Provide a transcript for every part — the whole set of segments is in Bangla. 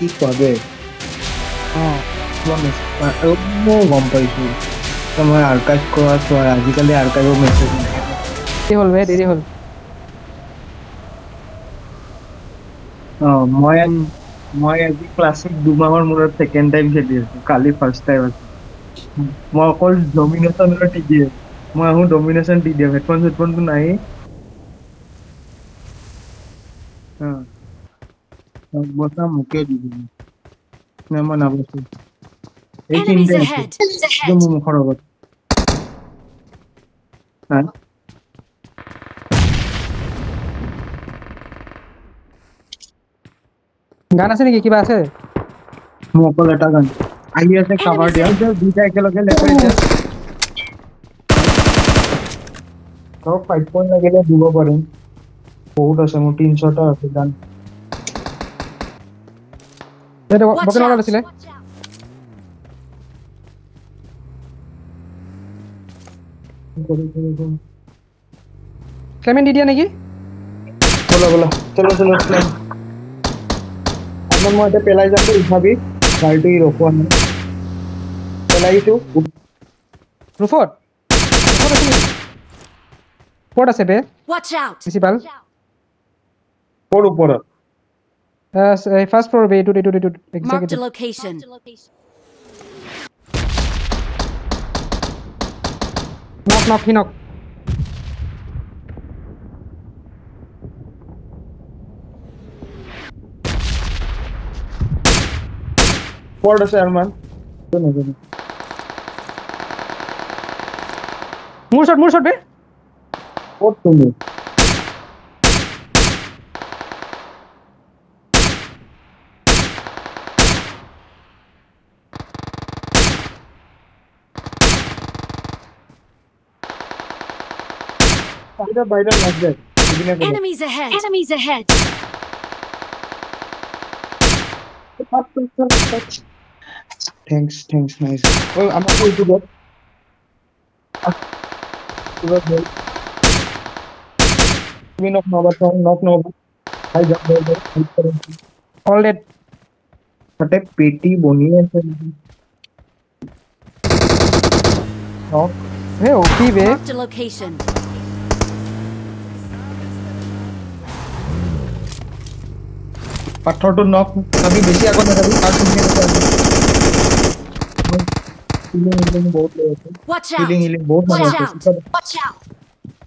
কি কোৱাবে অঁ মই গম পাইছোঁ। মই আৰ্কাইভ কৰা চোৱা আজিকালি আৰ্কাইভৰ মেছেজ দেৰি হ'ল দেৰি হ'ল। অঁ মই মই আজি ক্লাছিক দুমাহৰ মূৰত ছেকেণ্ড টাইম খেলি আছো কালি ফাৰ্ষ্ট টাইম আছে। মই অকল ডমিনেশ্যনৰ টি দিয়ে মই আহোঁ ডমিনেশ্যন টি দিম হেডফোন চেডফোনটো নাই। গান আছে নেকি? কিবা আছে? মোৰ অকল এটা গান। আহি আছে কাবাডী দিয়া। দুইটা একেলগে লাগিলে দিব পাৰিম। କୋଉଟା ସେ ମୁଁ ତିନିଶହ ଟା ସେ ଜାଣି କେମିତି ଦିଅ নেকি ବୋଲ ବୋଲ ଚଲ ଚଲ ଚଲ ଆମେ ମୋତେ ପେଲାଇ ଯାଉଛି ଉଠାବି ଗାଡ଼ିଟି ରୋକୁ ଆମେ ପେଲାଇ ଯୁ ରୁଫର କୋଟ ଆସେ ବେ ୱାଚ୍ ଆଉଟ୍ ପ୍ରିନ୍ସିପାଲ ওপৰত ফাৰ্ষ্ট ফ্ল'ৰ বে এইটোত এইটোত এইটোত Marked a নক নক সি নক ক'ত আছে নাজানো মোৰ ওচৰত মোৰ ওচৰত বে ক'ত তুমি Enemies ahead. Enemies ahead. Thanks, thanks, nice. Oh, I'm not going to go. We knock Nova, knock Nova. I there. All that. What a petty bony and. Knock. Hey, okay, babe. A location. পাথৰটো নক আমি বেছি আগত নাযাবি তাৰ তুমি হিলিং হিলিং বহুত লৈ আছে Watch হিলিং out. হিলিং বহুত মানুহ Watch আছে out. পিছত Watch out.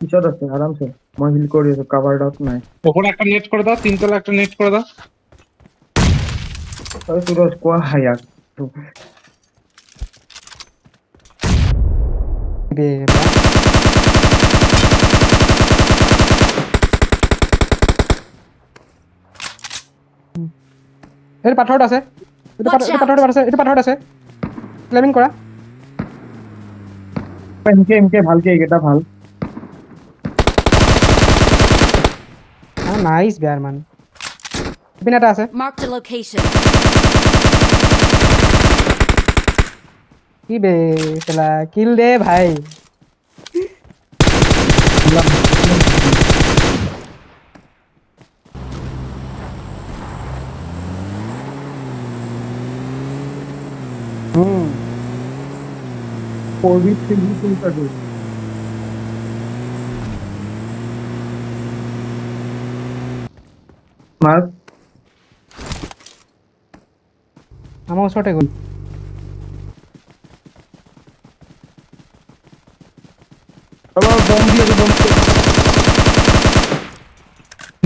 পিছত আছে আৰামছে মই হিল কৰি আছো কাভাৰ ডাউট নাই ওপরে একটা নেট করে দাও তিনতলা একটা নেট করে দাও তই সুৰজ কোৱা হায়াক বে এইটো পাথৰত আছে এইটো পাথৰ- এইটো পাথৰত আছে এইটো পাথৰত আছে ক্লেমিং কৰা এমকে এমকে ভালকে এইকেইটা ভাল নাইচ বেয়াৰ মান ইপিনে এটা আছে Marked a location. কি বে কেলা কিল দে ভাই Four weeks till you think are good. Mark. I'm also a good. अब बम दिया तो बम से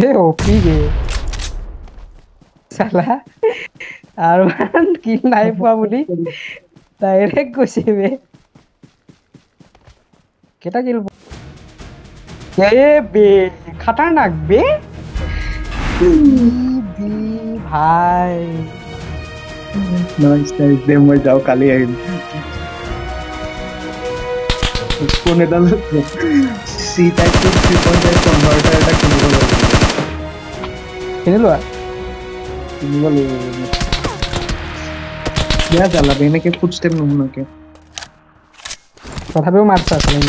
ये ओपी गए साला আৰু কিল নাই পোৱা বুলি ডাইৰেক্ট গৈছে বে। কেইটা কিল এ বে খাতাৰনাক বে। বি ভাই। নাইচ নাইচ দে মই যাওঁ কালি আহিম। ফোন এডাল? চি টাইপটো থ্ৰী পইণ্ট ফাইভ কনভাৰ্টাৰ এটা কিনিব লাগিব। কিনি লোৱা? কিনিব লাগিব। क्या चला बेने के फुटस्टेप नुमना के पर हमें मारता है।